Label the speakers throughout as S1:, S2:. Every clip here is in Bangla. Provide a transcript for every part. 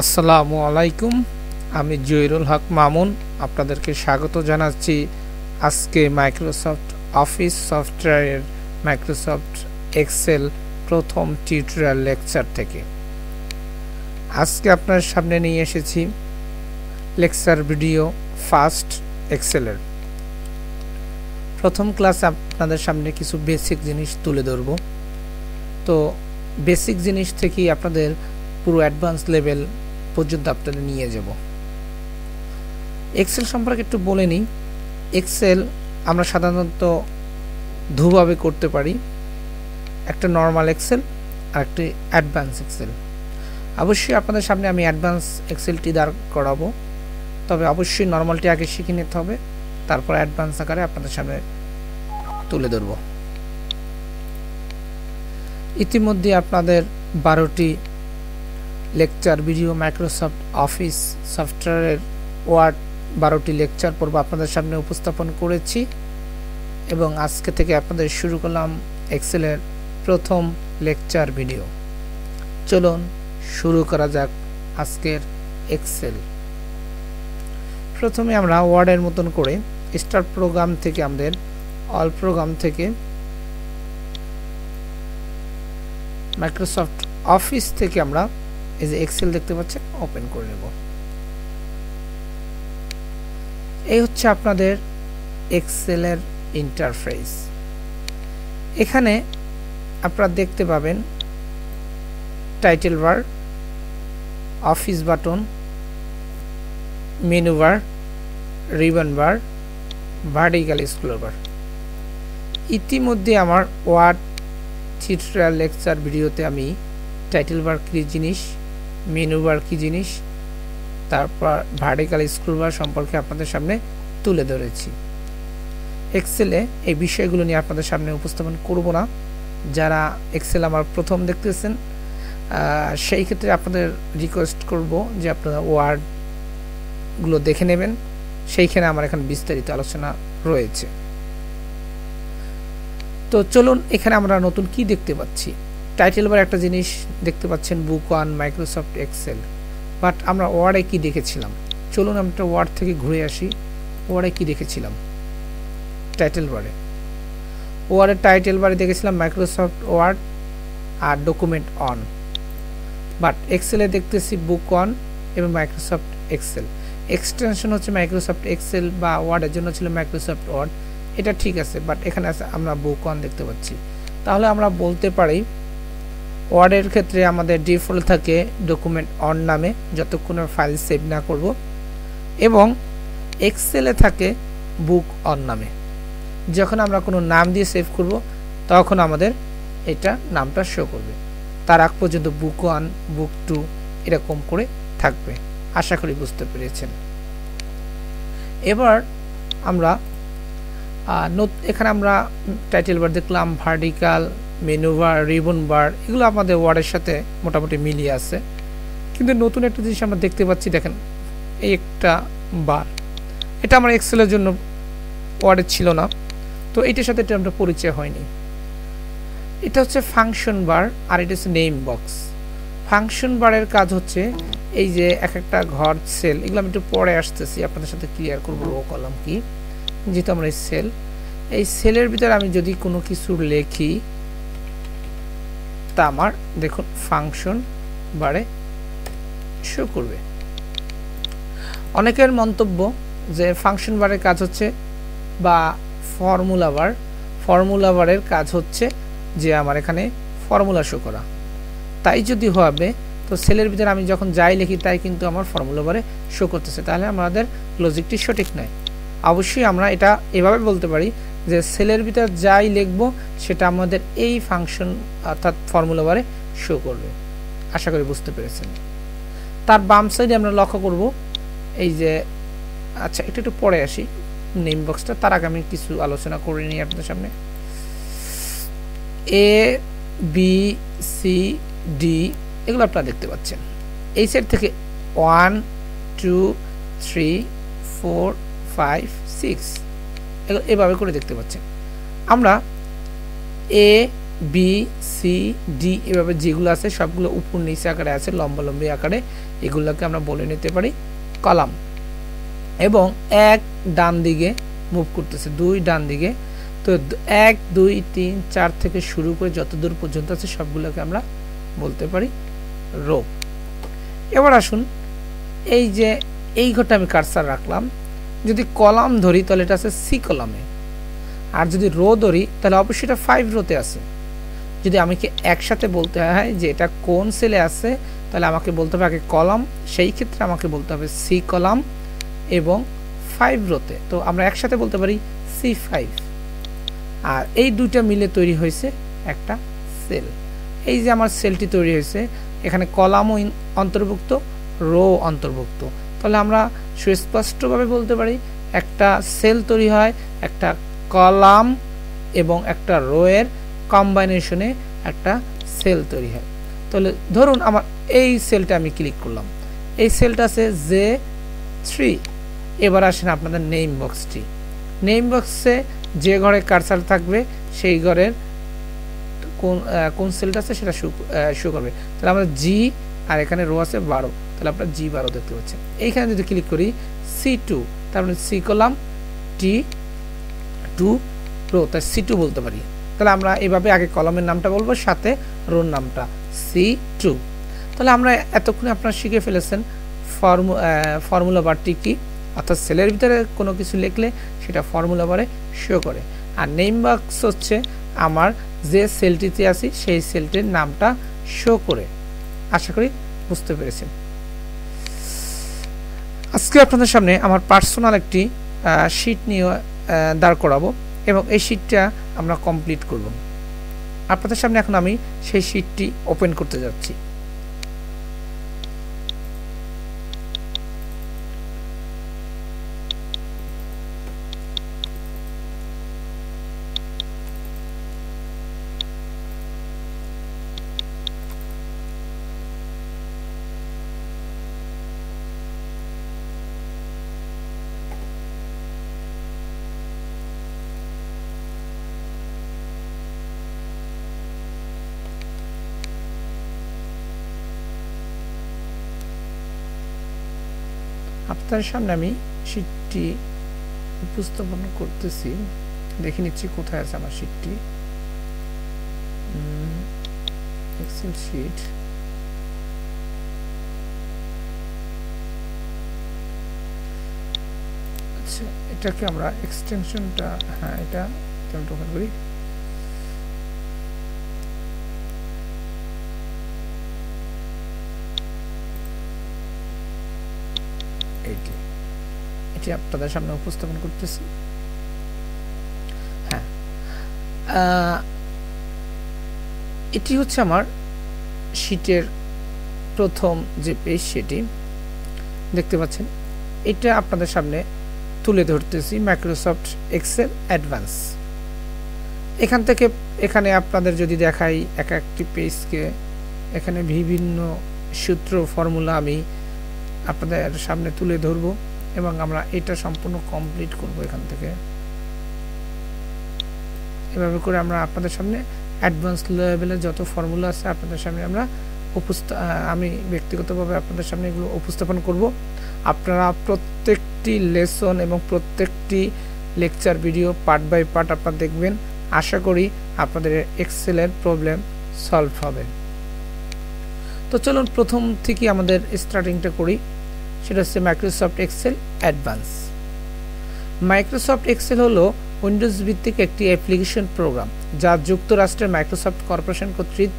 S1: আসসালামু আলাইকুম, আমি জহিরুল হক মামুন, আপনাদেরকে স্বাগত জানাচ্ছি আজকে মাইক্রোসফট অফিস সফটওয়্যারের মাইক্রোসফট এক্সেল প্রথম টিউটোরিয়াল লেকচার থেকে। আজকে আপনার সামনে নিয়ে এসেছি লেকচার ভিডিও ফার্স্ট এক্সেলের। প্রথম ক্লাস আপনাদের সামনে কিছু বেসিক জিনিস তুলে ধরব। তো বেসিক জিনিস থেকেই আপনাদের পুরো অ্যাডভান্স লেভেল পর্যন্ত আপনাদের নিয়ে যাব। এক্সেল সম্পর্কে একটু বলে নিই। এক্সেল আমরা সাধারণত দুভাবে করতে পারি। একটা নর্মাল এক্সেল আর একটি অ্যাডভান্স এক্সেল অবশ্যই আপনাদের সামনে আমি অ্যাডভান্স এক্সেলটি দাঁড় করাবো। তবে অবশ্যই নর্মালটি আগে শিখে নিতে হবে। তারপর অ্যাডভান্স আকারে আপনাদের সামনে তুলে ধরব। ইতিমধ্যে আপনাদের বারোটি লেকচার, ভিডিও, মাইক্রোসফট অফিস, সফটওয়্যারের ওয়ার্ড বারোটি লেকচার পর্ব আপনাদের সামনে উপস্থাপন করেছি এবং আজকে থেকে আপনাদের শুরু করলাম এক্সেলের প্রথম লেকচার ভিডিও। চলুন শুরু করা যাক আজকের এক্সেল প্রথমে আমরা ওয়ার্ডের মতন করে স্টার প্রোগ্রাম থেকে আমাদের অল প্রোগ্রাম থেকে মাইক্রোসফট অফিস থেকে আমরা এই যে এক্সেল দেখতে পাচ্ছেন ওপেন করে নেব। এই হচ্ছে আপনাদের এক্সেলের ইন্টারফেস এখানে আপনারা দেখতে পাবেন title bar office button menu bar ribbon bar vertical scroll bar ইতিমধ্যে আমার ওয়ার্ড টিউটোরিয়াল লেকচার ভিডিওতে আমি টাইটেল বার কী জিনিস মেনু বার কী জিনিস, তারপর ভার্টিক্যাল স্ক্রোল বার সম্পর্কে আপনাদের সামনে তুলে ধরেছি। এক্সেলে এই বিষয়গুলো নিয়ে আপনাদের সামনে উপস্থাপন করব না। যারা এক্সেল আমার প্রথম দেখতেছেন সেই ক্ষেত্রে আপনাদের রিকোয়েস্ট করব যে আপনারা ওয়ার্ডগুলো দেখে নেবেন। সেইখানে আমার এখানে বিস্তারিত আলোচনা রয়েছে। তো চলুন, এখানে আমরা নতুন কি দেখতে পাচ্ছি? টাইটেল বার একটা জিনিস দেখতে পাচ্ছেন book one Microsoft Excel but আমরা ওয়ার্ডে কি দেখেছিলাম? চলুন আমরা ওয়ার্ড থেকে ঘুরে আসি। ওয়ার্ডে কি দেখেছিলাম? টাইটেল বারে ওয়ার্ডের টাইটেল বারে দেখেছিলাম মাইক্রোসফট ওয়ার্ড আর ডকুমেন্ট অন বাট এক্সেলে দেখতেছি বুক অন এবং মাইক্রোসফট এক্সেল এক্সটেনশন হচ্ছে মাইক্রোসফট এক্সেল বা ওয়ার্ডের জন্য ছিল মাইক্রোসফট ওয়ার্ড এটা ঠিক আছে বাট এখানে আছে আমরা বুক অন দেখতে পাচ্ছি। তাহলে আমরা বলতে পারি ওয়ার্ডের ক্ষেত্রে আমাদের ডিফল্ট থাকে ডকুমেন্ট অন নামে, যতক্ষণ ফাইল সেভ না করব। এবং এক্সেলে থাকে বুক অন নামে। যখন আমরা কোনো নাম দিয়ে সেভ করব, তখন আমাদের এটা নামটা শো করবে। তার আগ পর্যন্ত বুক ওয়ান বুক টু এরকম করে থাকবে। আশা করি বুঝতে পেরেছেন। এবার আমরা এখানে আমরা টাইটেল বার দেখলাম vertical menu bar, ribbon bar, এগুলো আমাদের ওয়ার্ডের সাথে মোটামুটি মিলিয়ে আছে। কিন্তু নতুন একটা জিনিস আমরা দেখতে পাচ্ছি, দেখেন, এই একটা বার। এটা আমার এক্সেলের জন্য ওয়ার্ডে ছিল না, তো এটার সাথে এটা আমরা পরিচয় হয়নি। এটা হচ্ছে ফাংশন বার আর এটা হচ্ছে নেম বক্স ফাংশন বারের কাজ হচ্ছে এই যে এক একটা ঘর সেল এগুলো আমি একটু পরে আসতেছি, আপনাদের সাথে ক্লিয়ার করব ও কলাম কি? যেহেতু আমরা এই সেল এই সেলের ভিতরে আমি যদি কোনো কিছু লেখি তা আমার, দেখুন ফাংশন বারে শো করবে। অনেকের মন্তব্য যে ফাংশন বারের কাজ হচ্ছে বা ফর্মুলা বার ফর্মুলা বারের কাজ হচ্ছে যে আমার এখানে ফর্মুলা শো করা। তাই যদি হবে, তো সেলের ভিতরে আমি যখন যাই লিখি, তাই কিন্তু আমার ফর্মুলা বারে শো করতেছে। তাহলে আমাদের লজিকটি সঠিক নয়। অবশ্যই আমরা এটা এভাবে বলতে পারি যে সেলের ভিতর যাই লিখব, সেটা আমাদের এই ফাংশন অর্থাৎ ফর্মুলা বারে শো করবে। আশা করি বুঝতে পেরেছেন। তার বাম সাইডে আমরা লক্ষ্য করব, এই যে আচ্ছা একটু একটু পরে আসি। নেম বক্সটা তার আগে আমি কিছু আলোচনা করে নিই আপনাদের সামনে। এ বি সি ডি এগুলো আপনারা দেখতে পাচ্ছেন। এই সাইড থেকে one two three four five six এভাবে করে দেখতে পাচ্ছেন। আমরা এ, বি, সি, ডি এভাবে যেগুলো আছে সবগুলো উপর নিচে আকারে আছে লম্বা লম্বালম্বী আকারে এগুলোকে আমরা বলে নিতে পারি কলাম। এবং এক ডান দিকে মুভ করতেছে, দুই ডান দিকে। তো এক, দুই, তিন, চার থেকে শুরু করে যত দূর পর্যন্ত আছে সবগুলোকে আমরা বলতে পারি রো এবার আসুন, এই যে এই ঘরটা আমি কারসার রাখলাম যদি কলাম ধরি, তাহলে এটা আছে সি কলামে। আর যদি রো ধরি, তাহলে অবশ্যই এটা ফাইভ রোতে আছে। যদি আমাকে একসাথে বলতে হয় যে এটা কোন সেলে আছে, তাহলে আমাকে বলতে হবে আগে কলাম, সেই ক্ষেত্রে আমাকে বলতে হবে সি কলাম এবং ফাইভ রোতে। তো আমরা একসাথে বলতে পারি সি ফাইভ আর এই দুইটা মিলে তৈরি হয়েছে একটা সেল এই যে আমার সেলটি তৈরি হয়েছে, এখানে কলামও অন্তর্ভুক্ত রো অন্তর্ভুক্ত। তাহলে আমরা সুস্পষ্টভাবে বলতে পারি, একটা সেল তৈরি হয়, একটা কলাম এবং একটা রোয়ের কম্বাইনেশনে একটা সেল তৈরি হয়। তাহলে ধরুন আমার এই সেলটা আমি ক্লিক করলাম। এই সেলটা আছে জে থ্রি। এবার আসেন আপনাদের নেম বক্সটি। নেম বক্সে যে ঘরে কারসার থাকবে, সেই ঘরের কোন কোন সেলটা আছে সেটা শু শু করবে। তাহলে আমাদের জি আর এখানে রো আছে বারো। তাহলে আপনার জি বারো দেখতে পাচ্ছেন এইখানে যদি ক্লিক করি সি টু তার মানে সি কলাম টি টু রো তাই সি টু বলতে পারি। তাহলে আমরা এভাবে আগে কলমের নামটা বলব, সাথে রোর নামটা সি টু তাহলে আমরা এতক্ষণে আপনারা শিখে ফেলেছেন ফর্মু ফর্মুলা বারটি কি? অর্থাৎ সেলের ভিতরে কোনো কিছু লিখলে সেটা ফর্মুলা বারে শো করে। আর নেম বক্স হচ্ছে আমার যে সেলটিতে আছি, সেই সেলটির নামটা শো করে। আশা করি বুঝতে পেরেছেন। আজকে আপনাদের সামনে আমার পার্সোনাল একটি শিট নিয়ে দাঁড় করাবো এবং এই শিটটা আমরা কমপ্লিট করব। আপনাদের সামনে এখন আমি সেই শিটটি ওপেন করতে যাচ্ছি। আপনার সামনে আমি শীটটি উপস্থাপন করতেছি। দেখে নিচ্ছি কোথায় আছে আমার শীটটি এক্সেল আচ্ছা এটাকে আমরা এক্সটেনশনটা হ্যাঁ এটা করি এটি এটি আপনাদের সামনে উপস্থাপন করতেছি। হ্যাঁ। এটি হচ্ছে আমার শীটের প্রথম যে পেজ সেটি। দেখতে পাচ্ছেন, এটা আপনাদের সামনে তুলে ধরতেছি মাইক্রোসফট এক্সেল অ্যাডভান্স এখান থেকে এখানে আপনাদের যদি দেখাই এক একটি পেজকে এখানে বিভিন্ন সূত্র ফর্মুলা আমি আপনাদের সামনে তুলে ধরব। এবং আমরা এটা সম্পূর্ণ কমপ্লিট করব এখান থেকে। এভাবে করে আমরা আপনাদের সামনে অ্যাডভান্স লেভেলের যত ফর্মুলা আছে আপনাদের সামনে আমরা উপস্থা আমি ব্যক্তিগতভাবে আপনাদের সামনে এগুলো উপস্থাপন করব। আপনারা প্রত্যেকটি লেসন এবং প্রত্যেকটি lecture video part by part আপনারা দেখবেন। আশা করি আপনাদের এক্সেলের প্রবলেম সলভ হবে। তো চলুন প্রথম থেকে আমাদের স্টার্টিংটা করি। সেটা হচ্ছে Microsoft Excel advance Microsoft Excel হলো উইন্ডোজ ভিত্তিক একটি অ্যাপ্লিকেশন প্রোগ্রাম যা যুক্তরাষ্ট্রের মাইক্রোসফট কর্পোরেশন কর্তৃক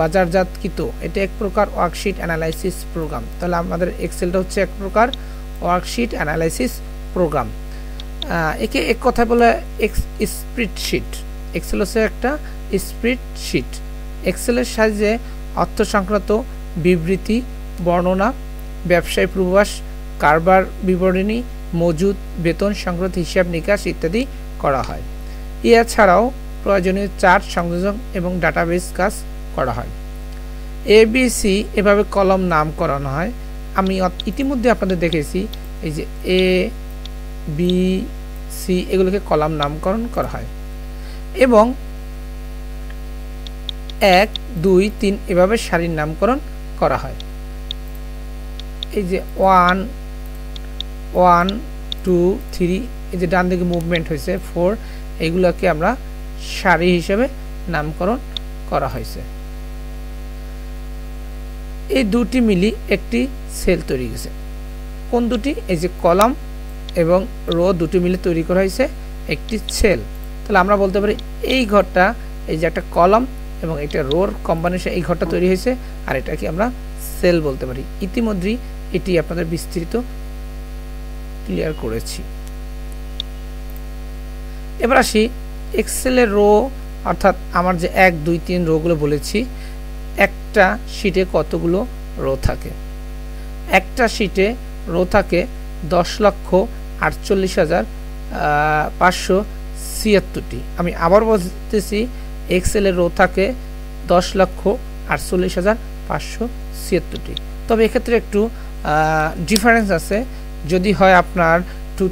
S1: বাজারজাতকৃত। এটা এক প্রকার ওয়ার্কশিট অ্যানালাইসিস প্রোগ্রাম তাহলে আমাদের এক্সেলটা হচ্ছে এক প্রকার ওয়ার্কশিট অ্যানালাইসিস প্রোগ্রাম একে এক কথা বলে এক্স স্প্রিডশিট এক্সেল হচ্ছে একটা স্প্রিডশিট এক্সেলের সাহায্যে অর্থ সংক্রান্ত বিবৃতি, বর্ণনা ব্যবসায় পূর্বাস কারবার বিবরণী, মজুদ, বেতন সংক্রান্ত হিসাব নিকাশ ইত্যাদি করা হয়। এছাড়াও প্রয়োজনীয় চার্ট সংযোজন এবং ডাটাবেস কাজ করা হয়। এবিসি এভাবে কলম নাম করানো হয়। আমি ইতিমধ্যে আপনাদের দেখেছি, এই যে এ, বি, সি এগুলোকে কলাম নামকরণ করা হয়। এবং এক, দুই, তিন এভাবে সারির নামকরণ করা হয়। এই যে ওয়ান ওয়ান টু থ্রি এই যে ডান দিকে মুভমেন্ট হয়েছে ফোর এইগুলোকে আমরা সারি হিসেবে নামকরণ করা হয়েছে। এই দুটি মিলি একটি সেল তৈরি হয়েছে। কোন দুটি? এই যে কলাম এবং রো দুটি মিলে তৈরি করা হয়েছে একটি সেল তাহলে আমরা বলতে পারি এই ঘরটা, এই যে একটা কলাম এবং এটা রোর কম্বাইনেশন এই ঘরটা তৈরি হয়েছে, আর এটাকে আমরা সেল বলতে পারি। ইতিমধ্যেই এটি আপনাদের বিস্তৃত ক্লিয়ার করেছি। এবার আসি এক্সেলের রো অর্থাৎ আমার যে এক, দুই, তিন রোগুলো বলেছি, একটা শিটে কতগুলো রো থাকে? একটা শিটে রো থাকে দশ লক্ষ আটচল্লিশ হাজার পাঁচশো ছিয়াত্তরটি। আমি আবার বলতেছি এক্সেলের রো থাকে দশ লক্ষ আটচল্লিশ হাজার পাঁচশো ছিয়াত্তরটি। তবে এক্ষেত্রে একটু ডিফারেন্স আছে। যদি হয় আপনার টু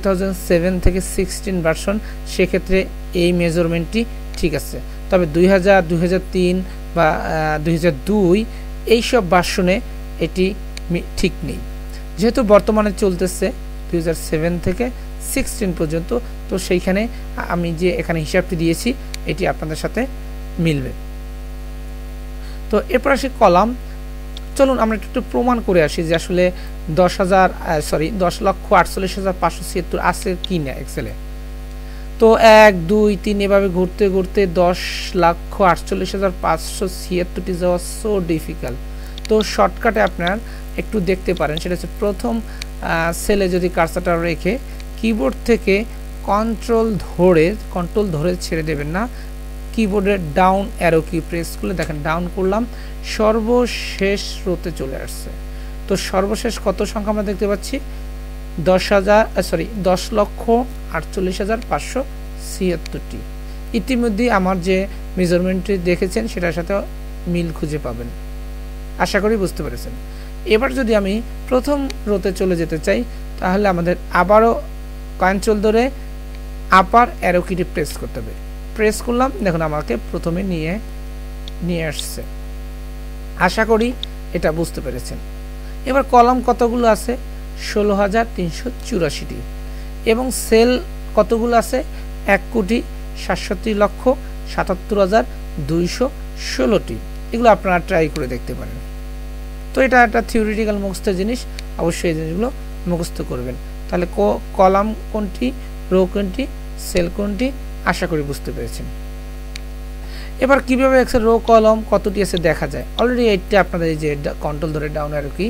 S1: থেকে সিক্সটিন ভার্সন সেক্ষেত্রে এই মেজারমেন্টটি ঠিক আছে। তবে দুই হাজার বা দুই হাজার দুই এইসব ভার্সনে এটি ঠিক নেই। যেহেতু বর্তমানে চলতেছে দুই থেকে সিক্সটিন পর্যন্ত, তো সেইখানে আমি যে এখানে হিসাবটি দিয়েছি, এটি আপনাদের সাথে মিলবে। তো এরপর আসি কলাম। চলুন আমরা একটু প্রমাণ করে আসি যে আসলে দশ হাজার সরি দশ লক্ষ আটচল্লিশ হাজার পাঁচশো ছিয়াত্তর আছে কি না এক্সেলে তো এক, দুই, তিন এভাবে ঘুরতে ঘুরতে দশ লক্ষ আটচল্লিশ হাজার পাঁচশো ছিয়াত্তরটি যাওয়া সো ডিফিকাল্ট তো শর্টকাটে আপনার একটু দেখতে পারেন, সেটা হচ্ছে প্রথম সেলে যদি কার্সাটা রেখে কিবোর্ড থেকে কন্ট্রোল ধরে কন্ট্রোল ধরে ছেড়ে দেবেন না। কিবোর্ডের ডাউন অ্যারো কি প্রেস করলে দেখেন ডাউন করলাম, সর্বশেষ রোতে চলে আসছে। তো সর্বশেষ কত সংখ্যা আমরা দেখতে পাচ্ছি? দশ হাজার সরি দশ লক্ষ আটচল্লিশ হাজার পাঁচশো ছিয়াত্তরটি। ইতিমধ্যেই আমার যে মেজারমেন্টটি দেখেছেন, সেটার সাথে মিল খুঁজে পাবেন। আশা করি বুঝতে পেরেছেন। এবার যদি আমি প্রথম রোতে চলে যেতে চাই, তাহলে আমাদের আবারও কয়েন্ট্রোল ধরে আপার অ্যারোকিটি প্রেস করতে হবে। প্রেস করলাম, দেখুন আমাকে প্রথমে নিয়ে নিয়ে আসছে। আশা করি এটা বুঝতে পেরেছেন। এবার কলম কতগুলো আছে? ষোলো হাজার তিনশো চুরাশিটি। এবং সেল কতগুলো আছে? এক কোটি সাতষট্টি লক্ষ সাতাত্তর হাজার দুইশো ষোলোটি। এগুলো আপনারা ট্রাই করে দেখতে পারেন। তো এটা একটা থিওরিটিক্যাল মুখস্থের জিনিস, অবশ্যই এই জিনিসগুলো মুখস্থ করবেন। তাহলে কলাম কোনটি, রো কোনটি, সেল কোনটি আশা করি বুঝতে পেরেছেন। এবার কীভাবে এক্সেল রো কলম কতটি আছে দেখা যায়। অলরেডি এইটা আপনাদের এই যে কন্ট্রোল ধরে ডাউন আর কি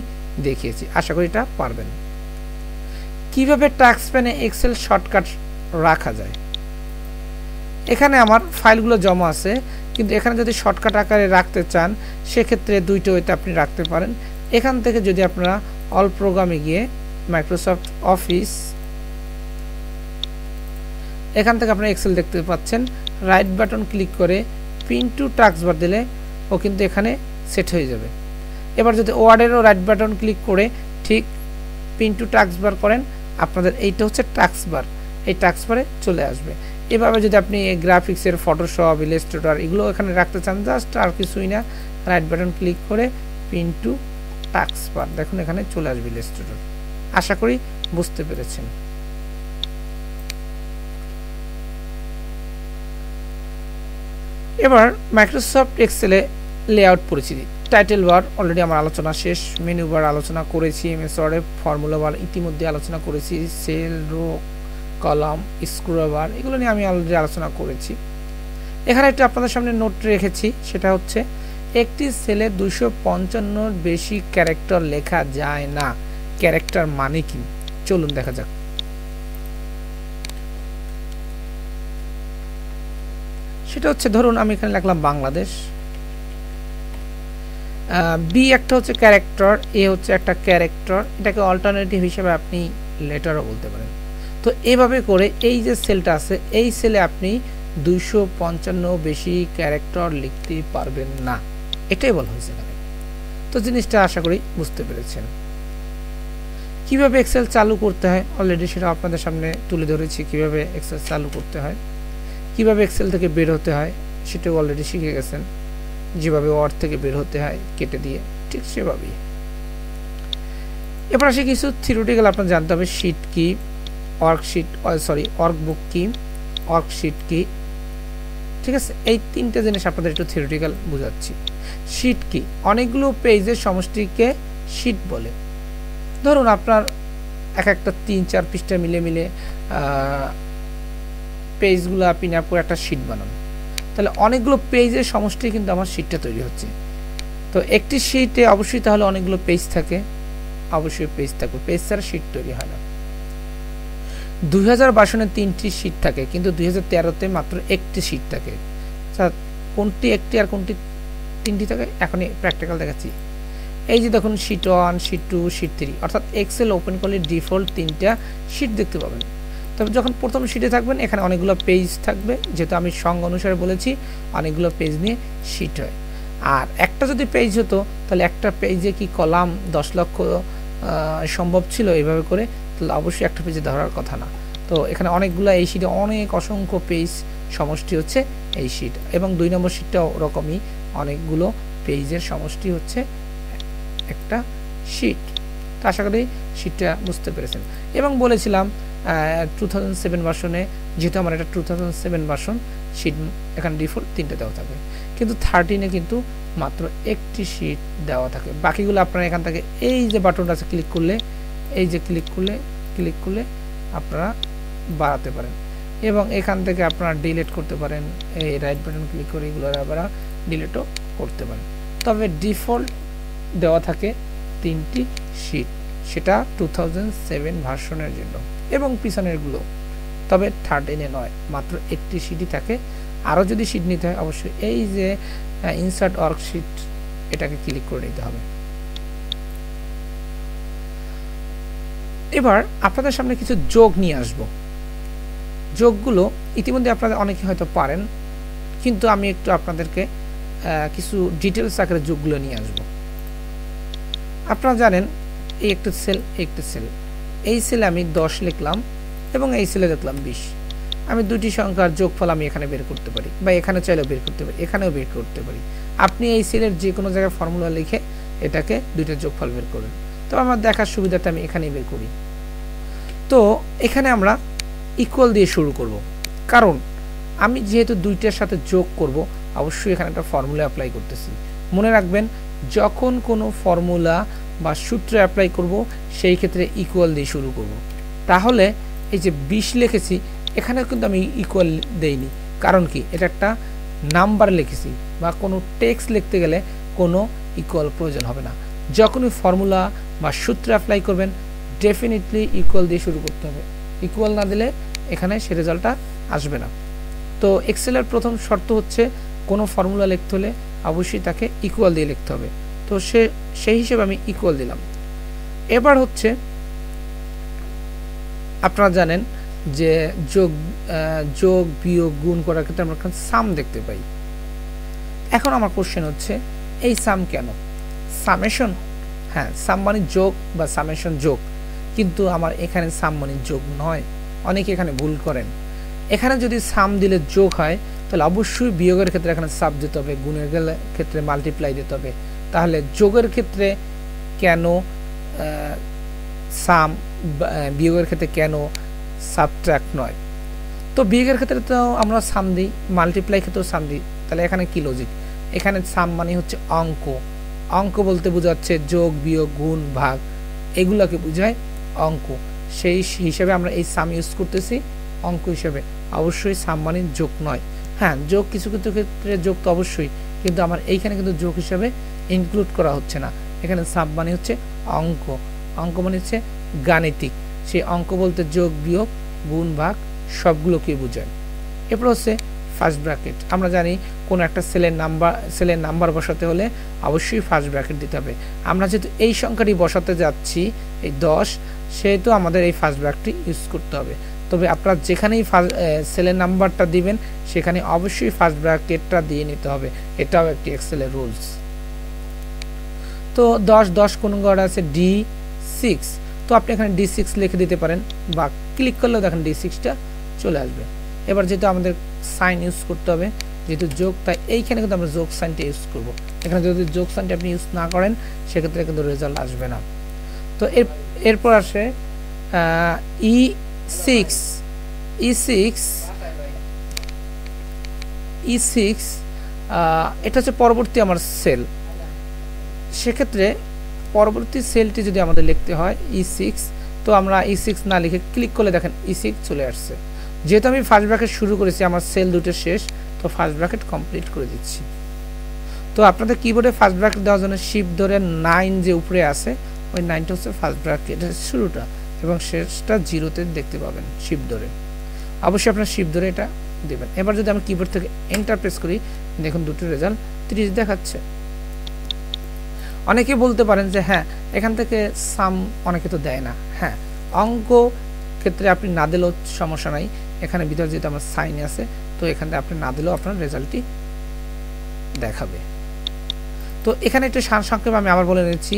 S1: দেখিয়েছি। আশা করি এটা পারবেন। কীভাবে টাক্স প্যানে এক্সেল শর্টকাট রাখা যায়? এখানে আমার ফাইলগুলো জমা আছে, কিন্তু এখানে যদি শর্টকাট আকারে রাখতে চান, সেক্ষেত্রে দুইটা ওইতে আপনি রাখতে পারেন। এখান থেকে যদি আপনারা অল প্রোগ্রামে গিয়ে মাইক্রোসফট অফিস এখান থেকে আপনারা এক্সেল দেখতে পাচ্ছেন। রাইট বাটন ক্লিক করে পিন টু টাক্স বার দিলে ও কিন্তু এখানে সেট হয়ে যাবে। এবার যদি ওয়ার্ডেরও রাইট বাটন ক্লিক করে ঠিক পিন টু টাক্স বার করেন, আপনাদের এইটা হচ্ছে টাক্স বার এই টাক্স বারে চলে আসবে। এভাবে যদি আপনি গ্রাফিক্সের ফটোশপ ইলেস্ট্রেটর এগুলো এখানে রাখতে চান জাস্ট আর কিছুই না রাইট বাটন ক্লিক করে পিন টু টাক্স বার দেখুন এখানে চলে আসবে ইলেস্ট্রেটর আশা করি বুঝতে পেরেছেন। এবার মাইক্রোসফট এক্সেলে লেআউট পরিচিতি টাইটেল বার অলরেডি আমার আলোচনা শেষ মেনু বার আলোচনা করেছি এমএস ওয়ার্ডে ফর্মুলা বার ইতিমধ্যে আলোচনা করেছি সেল রো কলাম স্ক্রোবার এগুলো নিয়ে আমি অলরেডি আলোচনা করেছি। এখানে একটা আপনাদের সামনে নোট রেখেছি, সেটা হচ্ছে, একটি সেলে দুশো পঞ্চান্নর বেশি ক্যারেক্টার লেখা যায় না। ক্যারেক্টার মানে কি? চলুন দেখা যাক। সেটা হচ্ছে ধরুন আমি এখানে লিখলাম বাংলাদেশ। বি একটা হচ্ছে ক্যারেক্টার এ হচ্ছে একটা ক্যারেক্টার এটাকে অল্টারনেটিভ হিসেবে আপনি লেটারও বলতে পারেন। তো এভাবে করে এই যে সেলটা আছে, এই সেলে আপনি দুইশো পঞ্চান্ন বেশি ক্যারেক্টার লিখতে পারবেন না। এটাই বলা হয়েছে এখানে। তো জিনিসটা আশা করি বুঝতে পেরেছেন। কীভাবে এক্সেল চালু করতে হয়? অলরেডি সেটা আপনাদের সামনে তুলে ধরেছি কীভাবে এক্সেল চালু করতে হয়। কীভাবে এক্সেল থেকে বের হতে হয় সেটাও অলরেডি শিখে গেছেন। যেভাবে ওয়ার্ড থেকে বের হতে হয়, কেটে দিয়ে, ঠিক সেভাবেই। এবার আসে কিছু থিওরিটিক্যাল আপনার জানতে হবে শিট কি ওয়ার্কশিট সরি ওয়ার্কবুক কি ওয়ার্কশিট কি, ঠিক আছে? এই তিনটে জিনিস আপনাদের একটু থিওরিটিক্যাল বোঝাচ্ছি। শিট কি? অনেকগুলো পেজের সমষ্টিকে শিট বলে। ধরুন আপনার এক একটা তিন চার পৃষ্ঠা মিলে মিলে পেজগুলো আপনি আপ করে একটা শিট বানান। তাহলে অনেকগুলো পেজের সমষ্টি কিন্তু আমার শিটটা তৈরি হচ্ছে। তো একটি শিটে অবশ্যই তাহলে অনেকগুলো পেজ থাকে। অবশ্যই পেজ থাকবে। পেজ ছাড়া শিট তৈরি হয় না। দুই হাজার বাসনে তিনটি শিট থাকে, কিন্তু দুই হাজার তেরোতে মাত্র একটি শিট থাকে। কোনটি একটি আর কোনটি তিনটি থাকে? এখনই প্র্যাকটিক্যাল দেখাচ্ছি। এই যে দেখুন sheet one sheet two sheet three অর্থাৎ এক্সেল ওপেন করলে ডিফল্ট তিনটা শিট দেখতে পাবেন। তবে যখন প্রথম শিটে থাকবেন, এখানে অনেকগুলো পেজ থাকবে। যেহেতু আমি সঙ্গ অনুসারে বলেছি, অনেকগুলো পেজ নিয়ে শিট হয়। আর একটা যদি পেজ হতো, তাহলে একটা পেজে কি কলাম দশ লক্ষ সম্ভব ছিল এইভাবে করে? তাহলে অবশ্যই একটা পেজে ধরার কথা না। তো এখানে অনেকগুলো এই শিটে অনেক অসংখ্য পেজ সমষ্টি হচ্ছে এই শিট এবং দুই নম্বর শিটটাও ওরকমই, অনেকগুলো পেজের সমষ্টি হচ্ছে একটা শিট তো আশা করি শিটটা বুঝতে পেরেছেন। এবং বলেছিলাম টু থাউজেন্ড সেভেন ভার্সনে যেহেতু আমার এটা two thousand seven version sheet এখানে ডিফল্ট তিনটে দেওয়া থাকবে। কিন্তু থার্টিনে কিন্তু মাত্র একটি শিট দেওয়া থাকে। বাকিগুলো আপনারা এখান থেকে এই যে বাটনটা আছে ক্লিক করলে, এই যে ক্লিক করলে ক্লিক করলে আপনারা বাড়াতে পারেন। এবং এখান থেকে আপনারা ডিলেট করতে পারেন, এই রাইট বাটন ক্লিক করে এগুলো আপনারা ডিলেটও করতে পারেন। তবে ডিফল্ট দেওয়া থাকে তিনটি শিট সেটা টু থাউজেন্ড ভার্সনের জন্য এবং পিছনেরগুলো। তবে থার্টিনে নয়, মাত্র একটি শিটই থাকে। আরও যদি শিট নিতে হয়, অবশ্যই এই যে ইনসার্ট ওয়ার্কশিট এটাকে ক্লিক করে নিতে হবে। এবার আপনাদের সামনে কিছু যোগ নিয়ে আসব। যোগগুলো ইতিমধ্যে আপনারা অনেকে হয়তো পারেন, কিন্তু আমি একটু আপনাদেরকে কিছু ডিটেলস আকারে যোগগুলো নিয়ে আসব। আপনারা জানেন এই একটা সেল একটা সেল। এই সেলে আমি দশ লিখলাম এবং এই সেলে লিখলাম বিশ। আমি দুটি সংখ্যার যোগফল আমি এখানে বের করতে পারি বা এখানে চাইলেও বের করতে পারি, এখানেও বের করতে পারি। আপনি এই সেলের যে কোনো জায়গায় ফর্মুলা লিখে এটাকে দুইটা যোগফল বের করবেন তো আমার দেখার সুবিধাটা আমি এখানেই বের করি। তো এখানে আমরা ইকুয়াল দিয়ে শুরু করব। কারণ আমি যেহেতু দুইটার সাথে যোগ করব, অবশ্যই এখানে একটা ফর্মুলা অ্যাপ্লাই করতেছি। মনে রাখবেন, যখন কোনো ফর্মুলা বা সূত্র অ্যাপ্লাই করব, সেই ক্ষেত্রে ইকুয়াল দিয়ে শুরু করব। তাহলে এই যে বিশ লিখেছি এখানে কিন্তু আমি ইকুয়াল দেইনি। কারণ কি? এটা একটা নাম্বার লিখেছি বা কোনো টেক্সট লিখতে গেলে কোনো ইকুয়াল প্রয়োজন হবে না। যখনই ফর্মুলা বা সূত্র অ্যাপ্লাই করবেন ডেফিনেটলি ইকুয়াল দিয়ে শুরু করতে হবে। ইকুয়াল না দিলে এখানে সে রেজাল্টটা আসবে না। তো এক্সেলের প্রথম শর্ত হচ্ছে, কোনো ফর্মুলা লিখতে হলে অবশ্যই তাকে ইকুয়াল দিয়ে লিখতে হবে। তো সে, সেই হিসেবে আমি ইকুয়াল দিলাম। এবার হচ্ছে, আপনারা জানেন যে যোগ যোগ বিয়োগ গুণ করার ক্ষেত্রে আমরা সাম দেখতে পাই। এখন আমার কোশ্চেন হচ্ছে, এই সাম কেন? সামেশন হ্যাঁ সাম মানে যোগ বা সামেশন যোগ। কিন্তু আমার এখানে সাম মানে যোগ নয়। অনেকে এখানে ভুল করেন। এখানে যদি সাম দিলে যোগ হয়, তাহলে অবশ্যই বিয়োগের ক্ষেত্রে এখানে সাব দিতে হবে, গুণের ক্ষেত্রে মাল্টিপ্লাই দিতে হবে। তাহলে যোগের ক্ষেত্রে কেন সাম বিয়োগের ক্ষেত্রে কেন সাবট্র্যাক্ট নয়? তো বিয়োগের ক্ষেত্রে তো আমরা সাম দিই মাল্টিপ্লাই ক্ষেত্রেও সাম দিই। তাহলে এখানে কি লজিক এখানে সাম মানে হচ্ছে অঙ্ক। অঙ্ক বলতে বোঝাচ্ছে যোগ, বিয়োগ, গুণ, ভাগ। এগুলোকে বোঝায় অঙ্ক। সেই হিসেবে আমরা এই সাম ইউজ করতেছি অঙ্ক হিসেবে। অবশ্যই সাম মানে যোগ নয়। হ্যাঁ যোগ কিছু কিছু ক্ষেত্রে যোগ তো অবশ্যই। কিন্তু আমার এইখানে কিন্তু যোগ হিসাবে ইনক্লুড করা হচ্ছে না। এখানে সাব মানে হচ্ছে অঙ্ক। অঙ্ক মানে হচ্ছে গাণিতিক। সেই অঙ্ক বলতে যোগ, বিয়োগ, গুণ, ভাগ সবগুলোকে বোঝায়। এরপর হচ্ছে ফার্স্ট ব্র্যাকেট আমরা জানি কোনো একটা সেলের নাম্বার সেলের নাম্বার বসাতে হলে অবশ্যই ফার্স্ট ব্র্যাকেট দিতে হবে। আমরা যেহেতু এই সংখ্যাটি বসাতে যাচ্ছি, এই দশ, সেহেতু আমাদের এই ফার্স্ট ব্র্যাকেটটি ইউজ করতে হবে। তবে আপনার যেখানেই সেলের নাম্বারটা দিবেন, সেখানে অবশ্যই ফার্স্ট ব্র্যাকেটটা দিয়ে নিতে হবে। এটাও একটি এক্সেলের রুলস তো দশ দশ কোন গড় আছে? ডি সিক্স তো আপনি এখানে ডি সিক্স লিখে দিতে পারেন বা ক্লিক করলেও দেখেন ডি সিক্সটা চলে আসবে। এবার যেহেতু আমাদের সাইন ইউজ করতে হবে, যেহেতু যোগ, তাই এইখানে কিন্তু আমরা যোগ সাইনটা ইউজ করব। এখানে যদি যোগ সাইনটা আপনি ইউজ না করেন, সেক্ষেত্রে কিন্তু রেজাল্ট আসবে না। তো এর, এরপর আসে E six E six E six এটা হচ্ছে পরবর্তী আমার সেল সেক্ষেত্রে পরবর্তী সেলটি যদি আমাদের লিখতে হয় ই সিক্স তো আমরা ই সিক্স না লিখে ক্লিক করলে দেখেন ই সিক্স চলে আসছে। যেহেতু আমি ফার্স্ট ব্র্যাকেট শুরু করেছি, আমার সেল দুটো শেষ, তো ফার্স্ট ব্র্যাকেট কমপ্লিট করে দিচ্ছি। তো আপনাদের কিবোর্ডে ফার্স্ট ব্র্যাকেট দেওয়ার জন্য শিপ ধরে নাইন যে উপরে আছে, ওই নাইনটা হচ্ছে ফার্স্ট ব্র্যাকেট শুরুটা। এবং শেষটা জিরোতে দেখতে পাবেন শিপ ধরে অবশ্যই আপনার শিপ ধরে এটা দেবেন। এবার যদি আমি কিবোর্ড থেকে এন্টার প্রেস করি, দেখুন দুটো রেজাল্ট তিরিশ দেখাচ্ছে। অনেকে বলতে পারেন যে হ্যাঁ এখান থেকে সাম অনেকে তো দেয় না। হ্যাঁ অঙ্ক ক্ষেত্রে আপনি না দিলেও সমস্যা নাই। এখানে ভিতরে যেহেতু আমার সাইন আছে, তো এখান থেকে আপনি না দিলেও আপনার রেজাল্টটি দেখাবে। তো এখানে একটু সারসংক্ষেপ আমি আবার বলে নিচ্ছি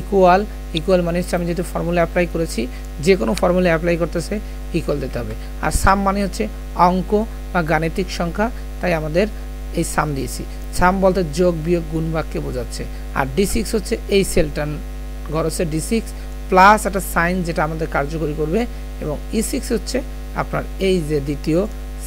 S1: ইকুয়াল ইকুয়াল মানে হচ্ছে আমি যেহেতু ফর্মুলা অ্যাপ্লাই করেছি, যে কোনো ফর্মুলা অ্যাপ্লাই করতেছে ইকুয়াল দিতে হবে। আর সাম মানে হচ্ছে অঙ্ক বা গাণিতিক সংখ্যা, তাই আমাদের এই সাম দিয়েছি। সাম বলতে যোগ, বিয়োগ, গুণ বাক্যে বোঝাচ্ছে। আর ডি সিক্স হচ্ছে এই সেলটা ঘর হচ্ছে ডি সিক্স প্লাস একটা সাইন যেটা আমাদের কার্যকরী করবে, এবং ই সিক্স হচ্ছে আপনার এই যে দ্বিতীয়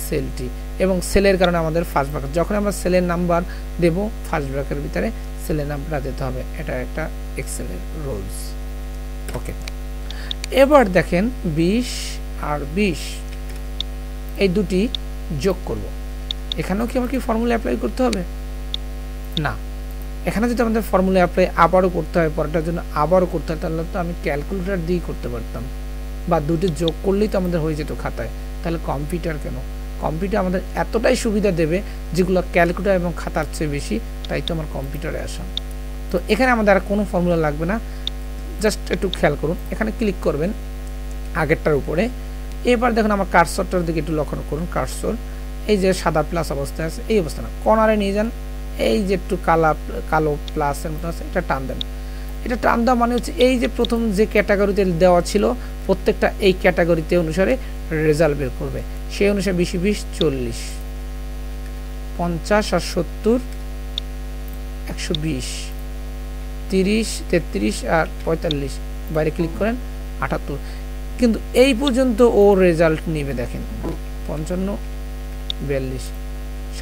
S1: সেলটি এবং সেলের কারণে আমাদের ফার্স্ট ব্র্যাকেট যখন আমরা সেলের নাম্বার দেব ফার্স্ট ব্র্যাকের ভিতরে সেলের নাম্বারটা দিতে হবে। এটা একটা এক্সেলের রোলস ওকে এবার দেখেন বিশ আর বিশ। এই দুটি যোগ করব। এখানেও কি আমাকে ফর্মুলা অ্যাপ্লাই করতে হবে? না। এখানে যদি আমাদের ফর্মুলা অ্যাপ্লাই আবারও করতে হয়, পরেরটার জন্য আবারও করতে হয়, তাহলে তো আমি ক্যালকুলেটার দিয়েই করতে পারতাম। বা দুটি যোগ করলেই তো আমাদের হয়ে যেত খাতায়। তাহলে কম্পিউটার কেন? কম্পিউটার আমাদের এতটাই সুবিধা দেবে, যেগুলো ক্যালকুলেটার এবং খাতার চেয়ে বেশি, তাই তো আমার কম্পিউটারে আসা। তো এখানে আমাদের আর কোনো ফর্মুলা লাগবে না। জাস্ট একটু খেয়াল করুন, এখানে ক্লিক করবেন আগেরটার উপরে। এবার দেখুন আমার কারসরটার দিকে একটু লক্ষ্য করুন, কারসর। এই যে সাদা প্লাস অবস্থায় আছে, এই অবস্থা না, কর্নারে নিয়ে যান। এই যে একটু কালা, কালো প্লাসের মতো আছে, এটা টান দেন। এটা টান দেওয়া মানে হচ্ছে এই যে প্রথম যে ক্যাটাগরিতে দেওয়া ছিল, প্রত্যেকটা এই ক্যাটাগরিতে অনুসারে রেজাল্ট বের করবে। সেই অনুসারে বিশ বিশ, চল্লিশ। পঞ্চাশ আর সত্তর, একশো বিশ। তিরিশ, তেত্রিশ আর পঁয়তাল্লিশ। বাইরে ক্লিক করেন, আটাত্তর। কিন্তু এই পর্যন্ত ও রেজাল্ট নিবে দেখেন। পঞ্চান্ন, বিয়াল্লিশ,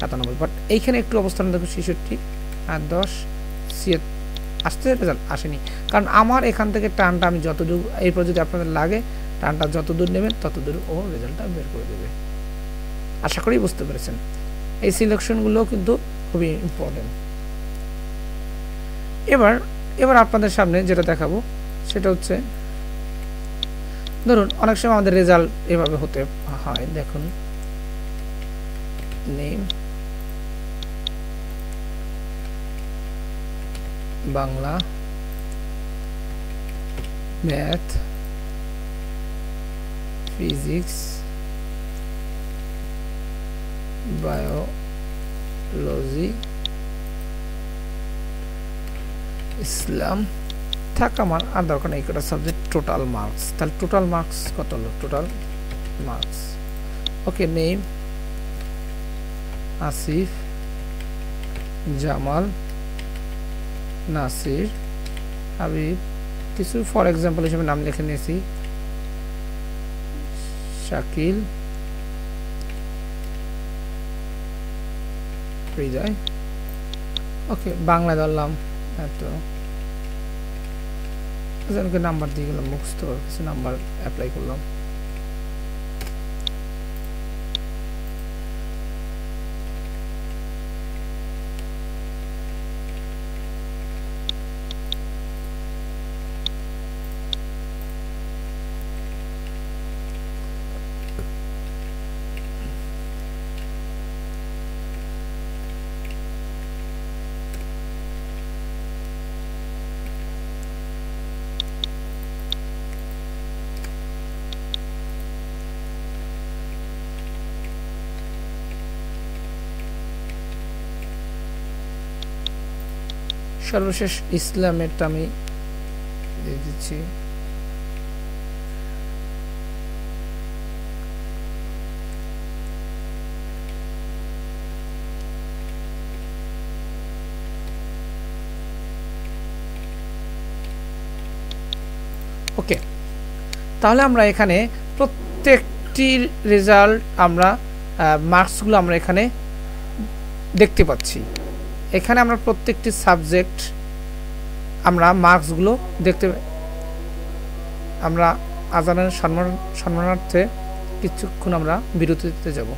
S1: সাতানব্বই। বাট এইখানে একটু অবস্থান দেখো ছেষট্টি, আর দশ, ছিয়াত্তর। আসতে রেজাল্ট আসেনি। কারণ আমার এখান থেকে টানটা আমি যতদূর এরপর যদি আপনাদের লাগে, টানটা যত দূর নেবেন তত দূর ও রেজাল্টটা বের করে দেবে। আশা করি বুঝতে পেরেছেন। এই সিলেকশনগুলো কিন্তু খুবই ইম্পর্টেন্ট এবার এবার আপনাদের সামনে যেটা দেখাবো, সেটা হচ্ছে, ধরুন, অনেক সময় আমাদের রেজাল্ট এভাবে হতে হয়। দেখুন name Bangla, math, physics, biology, Islam. থাক আমার, আর দরকার নেই কটা সাবজেক্ট টোটাল মার্কস তাহলে টোটাল মার্কস কত হলো? Total marks okay name Asif, Jamal Nasir Habib. কিছু ফর এক্সাম্পল হিসেবে নাম লিখে নিয়েছি। শাকিল। হৃদয়। ওকে বাংলা ধরলাম। এত। নাম্বার দিয়ে গেলাম? মুখস্থ। কিছু নাম্বার অ্যাপ্লাই করলাম। সর্বশেষ ইসলামেরটা আমি দিয়ে দিচ্ছি। ওকে, তাহলে আমরা এখানে প্রত্যেকটির রেজাল্ট আমরা মার্কসগুলো আমরা এখানে দেখতে পাচ্ছি। এখানে আমরা প্রত্যেকটি সাবজেক্ট আমরা মার্কসগুলো দেখতে আমরা আজানের সম্মান, সম্মানার্থে কিছুক্ষণ আমরা বিরতি দিতে যাব।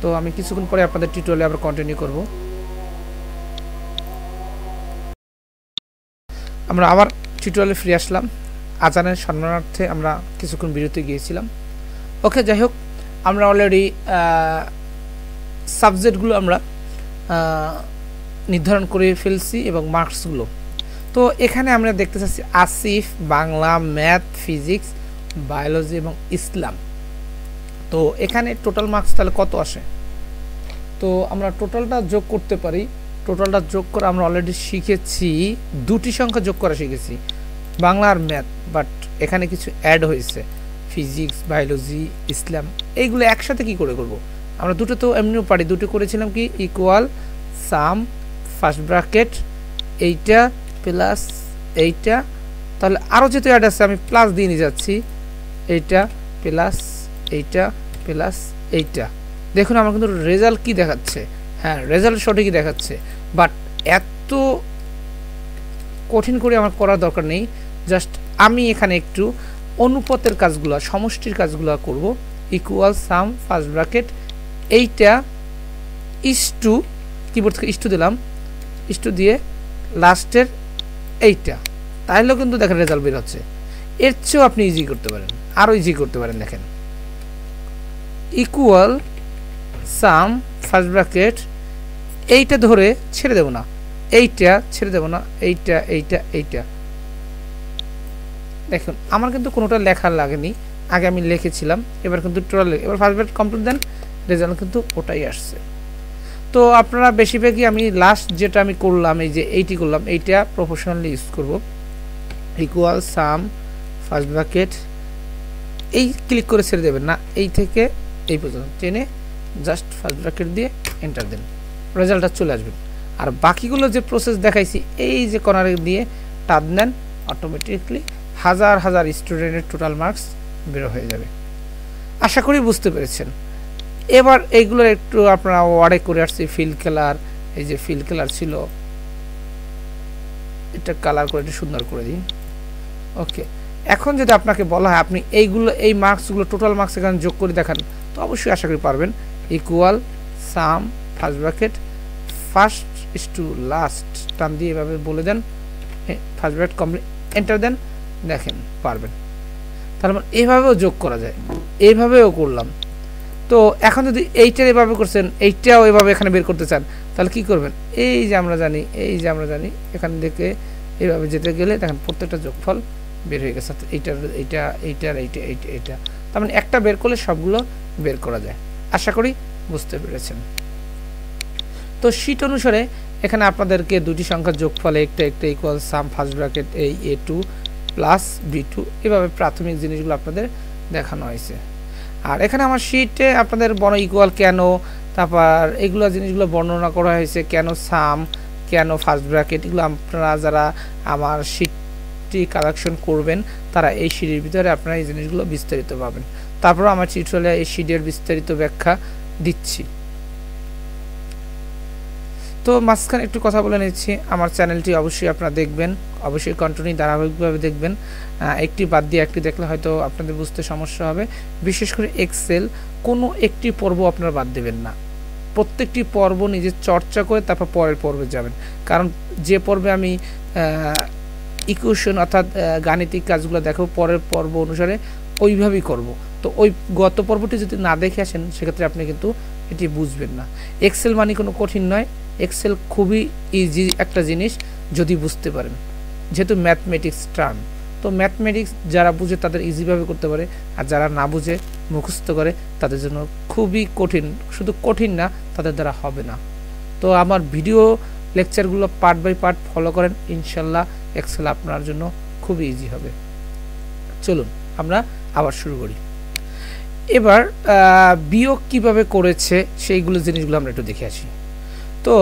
S1: তো আমি কিছুক্ষণ পরে আপনাদের টিউটোরিয়ালে আবার কন্টিনিউ করব। আমরা আবার টিউটোরিয়ালে ফিরে আসলাম। আজানের সম্মানার্থে আমরা কিছুক্ষণ বিরতি গিয়েছিলাম। ওকে যাই হোক আমরা অলরেডি সাবজেক্টগুলো আমরা নির্ধারণ করে ফেলছি এবং মার্কসগুলো। তো এখানে আমরা দেখতে চাচ্ছি Asif, Bangla, math, physics, biology এবং ইসলাম। তো এখানে টোটাল মার্কস তাহলে কত আসে? তো আমরা টোটালটা যোগ করতে পারি। টোটালটা যোগ করে আমরা অলরেডি শিখেছি, দুটি সংখ্যা যোগ করা শিখেছি, বাংলা আর ম্যাথ বাট এখানে কিছু অ্যাড হয়েছে, ফিজিক্স, বায়োলজি, ইসলাম, এইগুলো একসাথে কি করে করব? আমরা দুটো তো এমনিও পারি, দুটো করেছিলাম কি? ইকুয়াল সাম ফার্স্ট ব্র্যাকেট এইটা প্লাস এইটা। তাহলে আরও যেহেতু অ্যাড আছে, আমি প্লাস দিয়ে নিয়ে যাচ্ছি। এইটা প্লাস এইটা প্লাস এইটা। দেখুন, আমার কিন্তু রেজাল্ট কি দেখাচ্ছে? হ্যাঁ রেজাল্ট সঠিকই দেখাচ্ছে। বাট এত কঠিন করে আমার করার দরকার নেই। জাস্ট আমি এখানে একটু অনুপাতের কাজগুলো, সমষ্টির কাজগুলো করব। ইকুয়াল সাম ফার্স্ট ব্র্যাকেট এইটা ইস টু কিবোর্ড থেকে ইস্টু দিলাম। ইস্টু দিয়ে লাস্টের এইটা। তাহলেও কিন্তু দেখেন রেজাল্ট বের হচ্ছে। এর চেয়েও আপনি ইজি করতে পারেন। আরও ইজি করতে পারেন, দেখেন। ইকুয়াল সাম ফার্স্ট ব্র্যাকেট এইটা ধরে ছেড়ে দেব না। এইটা ছেড়ে দেব না। এইটা এইটা এইটা। দেখুন, আমার কিন্তু কোনোটা লেখা লাগেনি। আগে আমি লিখেছিলাম, এবার কিন্তু টোটাল এবার first bracket complete then result কিন্তু ওটাই আসছে। তো আপনারা বেশিরভাগই আমি লাস্ট যেটা আমি করলাম, এই যে এইটি করলাম, এইটা প্রফেশনালি ইউজ করব। ইকুয়াল সাম ফার্স্ট ব্র্যাকেট এই ক্লিক করে ছেড়ে দেবেন না, এই থেকে এই পর্যন্ত। টেনে জাস্ট ফার্স্ট ব্র্যাকেট দিয়ে এন্টার দেন। রেজাল্টটা চলে আসবে। আর বাকিগুলো যে প্রসেস দেখাইছি, এই যে কর্নারে দিয়ে টাপ নেন অটোমেটিকলি হাজার হাজার স্টুডেন্টের টোটাল মার্কস বের হয়ে যাবে। আশা করি বুঝতে পেরেছেন। এবার এইগুলো একটু আপনারা ওয়ার্ডে করে আসছি ফিল কালার এই যে ফিল কালার ছিল। এটা কালার করে একটু সুন্দর করে দিই। ওকে এখন যদি আপনাকে বলা হয়, আপনি এইগুলো, এই মার্কসগুলো টোটাল মার্কস এখানে যোগ করে দেখান, তো অবশ্যই আশা করি পারবেন। Equal sum first bracket first is to last টান দিয়ে এভাবে বলে দেন। ফার্স্ট ব্র্যাকেট কমপ্লিট এন্টার দেন, দেখেন, পারবেন। তার মানে এইভাবেও যোগ করা যায়। এইভাবেও করলাম। তো এখন যদি এইটার এভাবে করছেন, এইটাও এভাবে এখানে বের করতে চান, তাহলে কি করবেন? এই যে আমরা জানি, এই যে আমরা জানি, এখান থেকে এইভাবে যেতে গেলে দেখেন প্রত্যেকটা যোগফল বের হয়ে গেছে। এইটার, এইটা এইটার, এইটা এইটা এইটা। তার মানে একটা বের করলে সবগুলো বের করা যায়। আশা করি বুঝতে পেরেছেন। তো শীট অনুসারে এখানে আপনাদেরকে দুটি সংখ্যার যোগফলে একটা একটা ইকুয়াল সাম ফার্স্ট ব্র্যাকেট এই A two plus B two এভাবে প্রাথমিক জিনিসগুলো আপনাদের দেখানো হয়েছে। আর এখানে আমার শিটে আপনাদের বড় ইকুয়াল কেন, তারপর এগুলো জিনিসগুলো বর্ণনা করা হয়েছে কেন সাম কেন ফার্স্ট ব্র্যাকেট এগুলো আপনারা যারা আমার শিটটি কালেকশন করবেন, তারা এই সিটির ভিতরে আপনারা এই জিনিসগুলো বিস্তারিত পাবেন। তারপর আমার চিঠলে এই শিটের বিস্তারিত ব্যাখ্যা দিচ্ছি। তো মাঝখানে একটু কথা বলে নিচ্ছি। আমার চ্যানেলটি অবশ্যই আপনারা দেখবেন, অবশ্যই কন্টিনিউ ধারাবাহিকভাবে দেখবেন। একটি বাদ দিয়ে একটি দেখলে হয়তো আপনাদের বুঝতে সমস্যা হবে। বিশেষ করে এক্সেল কোনো একটি পর্ব আপনারা বাদ দেবেন না। প্রত্যেকটি পর্ব নিজে চর্চা করে তারপর পরের পর্বে যাবেন। কারণ যে পর্বে আমি ইকুয়েশন অর্থাৎ গাণিতিক কাজগুলো দেখো পরের পর্ব অনুসারে ওইভাবেই করব। তো ওই গত পর্বটি যদি না দেখে আসেন, সেক্ষেত্রে আপনি কিন্তু এটি বুঝবেন না। এক্সেল মানে কোনো কঠিন নয়। এক্সেল খুবই ইজি একটা জিনিস যদি বুঝতে পারেন। যেহেতু ম্যাথমেটিক্স টার্ম তো ম্যাথমেটিক্স যারা বুঝে তাদের ইজিভাবে করতে পারে, আর যারা না বুঝে, মুখস্থ করে, তাদের জন্য খুবই কঠিন। শুধু কঠিন না, তাদের দ্বারা হবে না। তো আমার ভিডিও লেকচারগুলো পার্ট বাই পার্ট ফলো করেন, ইনশাল্লাহ এক্সেল আপনার জন্য খুবই ইজি হবে। চলুন, আমরা আবার শুরু করি। এবার বিয়োগ কীভাবে করেছে, সেইগুলো জিনিসগুলো আমরা একটু দেখে আসি। তো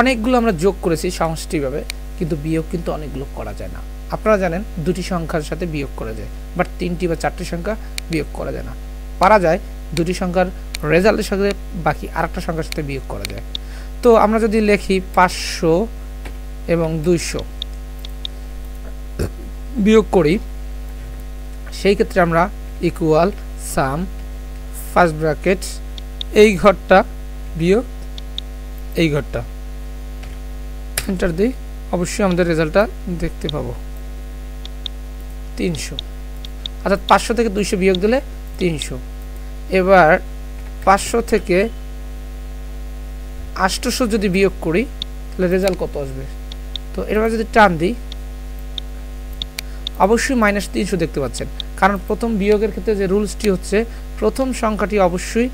S1: অনেকগুলো আমরা যোগ করেছি সমষ্টিভাবে কিন্তু বিয়োগ কিন্তু অনেকগুলো করা যায় না। আপনারা জানেন দুটি সংখ্যার সাথে বিয়োগ করা যায়, বাট তিনটি বা চারটি সংখ্যা বিয়োগ করা যায় না। পারা যায় দুটি সংখ্যার রেজাল্টের সাথে, বাকি আরেকটা সংখ্যার সাথে বিয়োগ করা যায়। তো আমরা যদি লেখি পাঁচশো এবং দুইশো বিয়োগ করি, সেই ক্ষেত্রে আমরা ইকুয়াল সাম ফার্স্ট ব্র্যাকেট এই ঘরটা বিয়োগ এই ঘরটা। এন্টার দিই। অবশ্যই আমাদের রেজাল্টটা দেখতে পাবো। তিনশো। অর্থাৎ পাঁচশো থেকে দুইশো বিয়োগ দিলে তিনশো। এবার পাঁচশো থেকে আষ্টশো যদি বিয়োগ করি, তাহলে রেজাল্ট কত আসবে? তো এবার যদি টান দিই, অবশ্যই মাইনাস তিনশো দেখতে পাচ্ছেন। কারণ প্রথম বিয়োগের ক্ষেত্রে যে রুলসটি হচ্ছে, প্রথম সংখ্যাটি অবশ্যই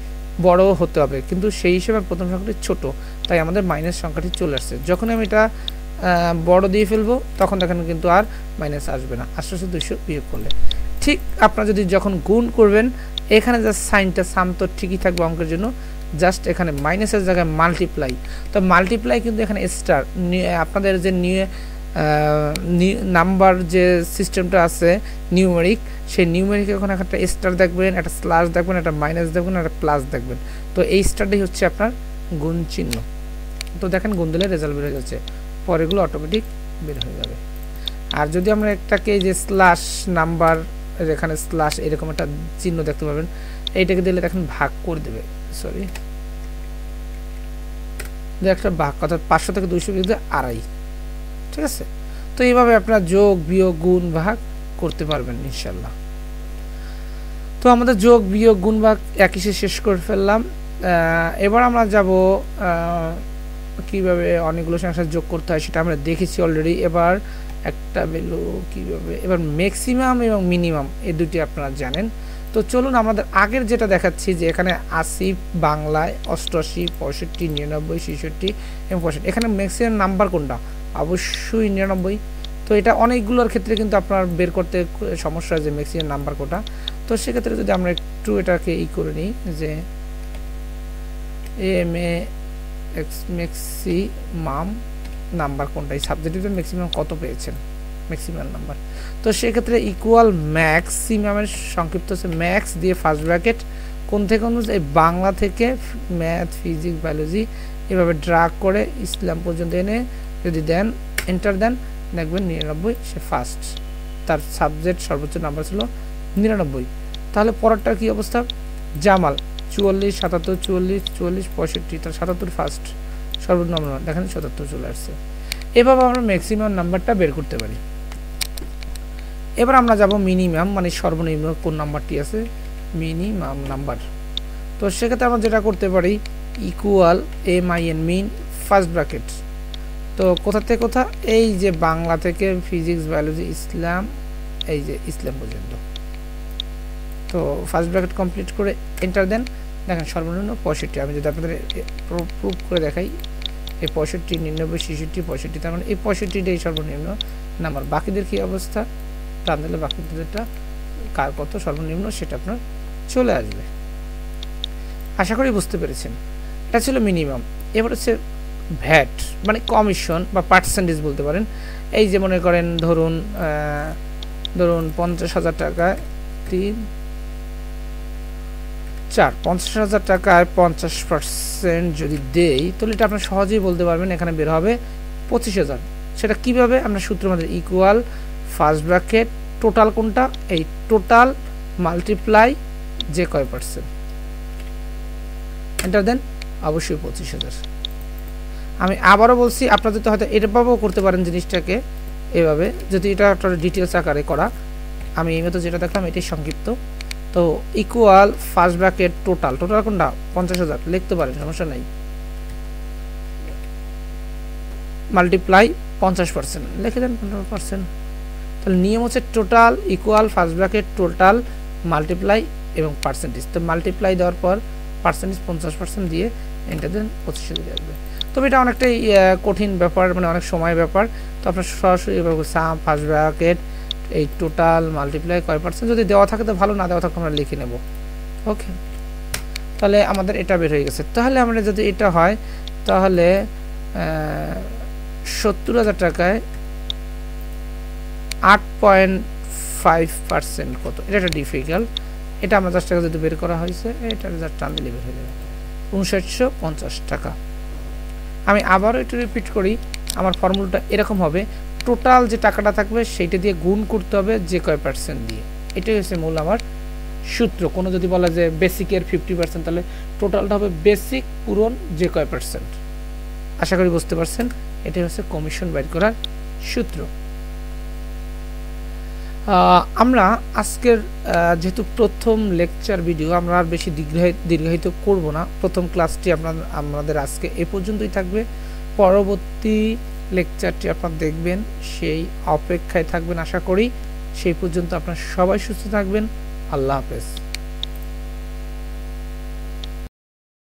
S1: বড় হতে হবে। কিন্তু সেই হিসেবে প্রথম সংখ্যাটি ছোট, তাই আমাদের মাইনাস সংখ্যাটি চলে আসছে। যখন আমি এটা বড় দিয়ে ফেলব, তখন দেখেন কিন্তু আর মাইনাস আসবে না। আষ্টশো দুইশো বিয়োগ করলে। ঠিক আপনারা যদি যখন গুণ করবেন, এখানে যা সাইনটা সাম তো ঠিকই থাকবে অঙ্কের জন্য। জাস্ট এখানে মাইনাসের জায়গায় মাল্টিপ্লাই তো মাল্টিপ্লাই কিন্তু এখানে স্টার আপনাদের যে নিউ নাম্বার যে সিস্টেমটা আছে নিউমেরিক সেই নিউমেরিক এখন একটা স্টার দেখবেন, একটা স্লাস দেখবেন, একটা মাইনাস দেখবেন, একটা প্লাস দেখবেন। তো এই স্টারটাই হচ্ছে আপনার গুণ চিহ্ন। তো দেখেন গুণ দিলে রেজাল্ট বের হয়ে যাচ্ছে। পরেগুলো অটোমেটিক বের হয়ে যাবে। আর যদি আমরা একটাকে যে স্লাশ নাম্বার এখানে স্লাশ এরকম একটা চিহ্ন দেখতে পাবেন, এইটাকে দিলে দেখেন ভাগ করে দেবে। সরি একটা ভাগ, অর্থাৎ পাঁচশো থেকে দুইশো আড়াই। ঠিক আছে? তো এইভাবে আপনারা যোগ, বিয়োগ, গুণ, ভাগ করতে পারবেন ইনশাল্লাহ তো আমাদের যোগ, বিয়োগ, গুণ, ভাগ একই শেষ করে ফেললাম। এবার আমরা যাব কীভাবে অনেকগুলো সংখ্যা যোগ করতে হয় সেটা আমরা দেখেছি অলরেডি এবার একটা ভ্যালু কীভাবে, এবার ম্যাক্সিমাম এবং মিনিমাম এই দুটি আপনারা জানেন। তো চলুন আমাদের আগের যেটা দেখাচ্ছি যে এখানে আশি, বাংলায় অষ্টআশি, পঁয়ষট্টি, নিরানব্বই, ছেষট্টি, এবং পঁয়ষট্টি। এখানে ম্যাক্সিমাম নাম্বার কোনটা? অবশ্যই নিরানব্বই। তো এটা অনেকগুলোর ক্ষেত্রে কিন্তু আপনার বের করতে সমস্যা যে ম্যাক্সিমাম নাম্বার কোটা। তো সেক্ষেত্রে যদি আমরা একটু এটাকে ই করে নিই যে M A X maximum number কোনটা? এই সাবজেক্টিভে ম্যাক্সিমাম কত পেয়েছেন? Maximum number. তো সেক্ষেত্রে ইকুয়াল ম্যাক্সিমামের সংক্ষিপ্ত হচ্ছে ম্যাক্স দিয়ে ফার্স্ট ব্র্যাকেট কোন থেকে এই বাংলা থেকে ম্যাথ ফিজিক্স বায়োলজি এভাবে ড্রাগ করে ইসলাম পর্যন্ত এনে যদি দেন এন্টার দেন, দেখবেন নিরানব্বই, সে ফার্স্ট তার সাবজেক্ট সর্বোচ্চ নাম্বার ছিল নিরানব্বই। তাহলে পরেরটা কী অবস্থা? জামাল, চুয়াল্লিশ, সাতাত্তর, চুয়াল্লিশ চুয়াল্লিশ, পঁয়ষট্টি, তার সাতাত্তর ফার্স্ট সর্বনিম্ন দেখেন সাতাত্তর চলে আসছে। এভাবে আমরা ম্যাক্সিমাম নাম্বারটা বের করতে পারি। এবার আমরা যাব মিনিমাম মানে সর্বনিম্ন কোন নাম্বারটি আছে? মিনিমাম নাম্বার তো সেক্ষেত্রে আমরা যেটা করতে পারি equal M I N min first bracket তো কোথা থেকে কোথা এই যে বাংলা থেকে ফিজিক্স, বায়োলজি, ইসলাম, এই যে ইসলাম পর্যন্ত। তো ফার্স্ট ব্র্যাকেট কমপ্লিট করে এন্টার দেন। দেখেন সর্বনিম্ন পঁয়ষট্টি। আমি যদি আপনাদের প্রুফ করে দেখাই, এই পঁয়ষট্টি, নিরানব্বই, ছেষট্টি, পঁয়ষট্টি, তার মানে এই পঁয়ষট্টিটাই সর্বনিম্ন নাম্বার বাকিদের কি অবস্থা? টান দিলে বাকিদেরটা কার কত সর্বনিম্ন সেটা আপনার চলে আসবে। আশা করি বুঝতে পেরেছেন। এটা ছিল মিনিমাম এবার হচ্ছে ভ্যাট মানে কমিশন বা পার্সেন্টেজ বলতে পারেন। এই যে মনে করেন ধরুন ধরুন পঞ্চাশ হাজার টাকায় তিন চার, পঞ্চাশ হাজার টাকায় পঞ্চাশ পার্সেন্ট যদি দেই, তাহলে এটা আপনার সহজেই বলতে পারবেন এখানে বের হবে পঁচিশ হাজার। সেটা কীভাবে? আমরা সূত্র মধ্যে ইকুয়াল ফার্স্ট ব্র্যাকেট টোটাল কোনটা? এই টোটাল মাল্টিপ্লাই যে কয় পার্সেন্ট এন্টার দেন, অবশ্যই পঁচিশ হাজার। আমি আবারও বলছি, আপনারা যদি হয়তো এটাভাবেও করতে পারেন জিনিসটাকে এভাবে, যদি এটা একটা ডিটেলস আকারে করা, আমি এই মতো যেটা দেখলাম, এটাই সংক্ষিপ্ত। তো equal first bracket total total কোনটা? পঞ্চাশ হাজার, লিখতে পারেন, সমস্যা নাই। মাল্টিপ্লাই পঞ্চাশ পার্সেন্ট লিখে দেন পনেরো পার্সেন্ট তাহলে নিয়ম হচ্ছে total equal first bracket total multiply এবং পার্সেন্টেজ তো মাল্টিপ্লাই দেওয়ার পর পার্সেন্টেজ পঞ্চাশ পার্সেন্ট দিয়ে এন্টার দেন, পঁচিশ হাজার আসবে। তবে এটা অনেকটাই কঠিন ব্যাপার মানে অনেক সময় ব্যাপার। তো আপনার সরাসরি সাম ফার্স্ট ব্র্যাকেট এই টোটাল মাল্টিপ্লাই কয় পার্সেন্ট যদি দেওয়া থাকে তো ভালো, না দেওয়া থাকে আমরা লিখে নেব। ওকে তাহলে আমাদের এটা বের হয়ে গেছে। তাহলে আমরা যদি এটা হয়, তাহলে সত্তর হাজার টাকায় আট পয়েন্ট ফাইভ পার্সেন্ট কত? এটা একটা ডিফিকাল্ট এটা আমরা দশ টাকা যদি বের করা হয়েছে, এটা টান দিলে বের হয়ে যাবে। উনষাটশো পঞ্চাশ টাকা। আমি আবারও একটু রিপিট করি, আমার ফর্মুলাটা এরকম হবে। টোটাল যে টাকাটা থাকবে, সেইটা দিয়ে গুণ করতে হবে যে কয় পার্সেন্ট দিয়ে। এটাই হচ্ছে মূল আমার সূত্র। কোনো যদি বলা যে বেসিকের ফিফটি পার্সেন্ট তাহলে টোটালটা হবে বেসিক পূরণ যে কয় পার্সেন্ট আশা করি বুঝতে পারছেন? এটাই হচ্ছে কমিশন বাইর করার সূত্র। আমরা আজকের যেহেতু প্রথম লেকচার ভিডিও আমরা আর বেশি দীর্ঘায়িত করব না। প্রথম ক্লাসটি আপনার, আমাদের আজকে এ পর্যন্তই থাকবে। পরবর্তী লেকচারটি আপনার দেখবেন, সেই অপেক্ষায় থাকবেন আশা করি। সেই পর্যন্ত আপনার সবাই সুস্থ থাকবেন। আল্লাহ হাফেজ।